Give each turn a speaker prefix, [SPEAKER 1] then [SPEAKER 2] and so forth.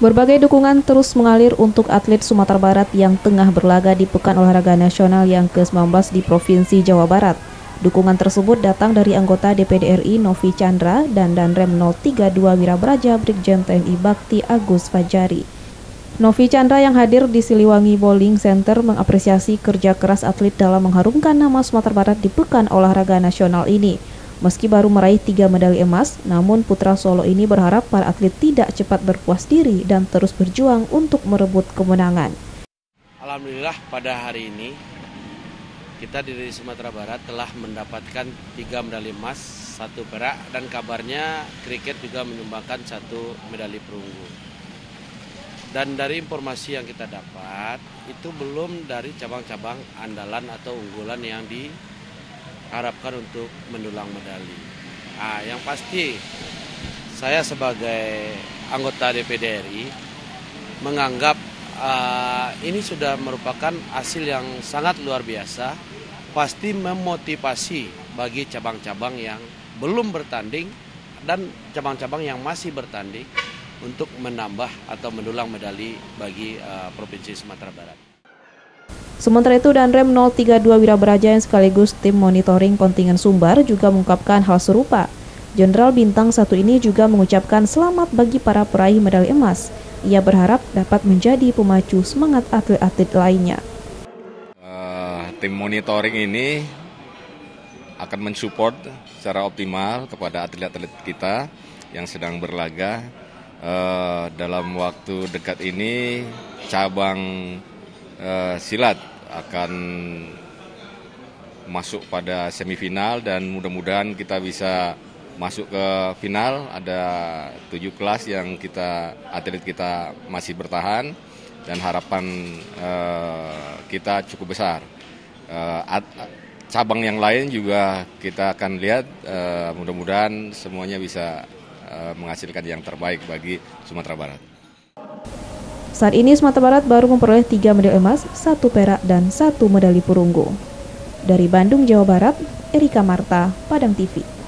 [SPEAKER 1] Berbagai dukungan terus mengalir untuk atlet Sumatera Barat yang tengah berlaga di Pekan Olahraga Nasional yang ke-19 di Provinsi Jawa Barat. Dukungan tersebut datang dari anggota DPD RI Novi Chandra dan Danrem 032 Wirabraja Brigjen TNI Bakti Agus Fajari. Novi Chandra yang hadir di Siliwangi Bowling Center mengapresiasi kerja keras atlet dalam mengharumkan nama Sumatera Barat di Pekan Olahraga Nasional ini. Meski baru meraih tiga medali emas, namun putra Solo ini berharap para atlet tidak cepat berpuas diri dan terus berjuang untuk merebut kemenangan.
[SPEAKER 2] Alhamdulillah pada hari ini kita di Sumatera Barat telah mendapatkan tiga medali emas, satu perak dan kabarnya kriket juga menyumbangkan satu medali perunggu. Dan dari informasi yang kita dapat itu belum dari cabang-cabang andalan atau unggulan yang di harapkan untuk mendulang medali. Nah, yang pasti saya sebagai anggota DPD RI menganggap uh, ini sudah merupakan hasil yang sangat luar biasa, pasti memotivasi bagi cabang-cabang yang belum bertanding dan cabang-cabang yang masih bertanding untuk menambah atau mendulang medali bagi uh, Provinsi Sumatera Barat.
[SPEAKER 1] Sementara itu Danrem 032 Wirabraja yang sekaligus tim monitoring kontingen Sumbar juga mengungkapkan hal serupa. Jenderal Bintang satu ini juga mengucapkan selamat bagi para peraih medali emas. Ia berharap dapat menjadi pemacu semangat atlet-atlet lainnya.
[SPEAKER 3] Uh, tim monitoring ini akan mensupport secara optimal kepada atlet-atlet kita yang sedang berlaga. Uh, dalam waktu dekat ini cabang uh, silat akan masuk pada semifinal dan mudah-mudahan kita bisa masuk ke final. Ada tujuh kelas yang kita atlet kita masih bertahan dan harapan uh, kita cukup besar. Uh, at, cabang yang lain juga kita akan lihat. Uh, mudah-mudahan semuanya bisa menghasilkan yang terbaik bagi Sumatera Barat.
[SPEAKER 1] Saat ini Sumatera Barat baru memperoleh tiga medali emas, satu perak, dan satu medali perunggu. Dari Bandung, Jawa Barat, Erika Marta, Padang TV.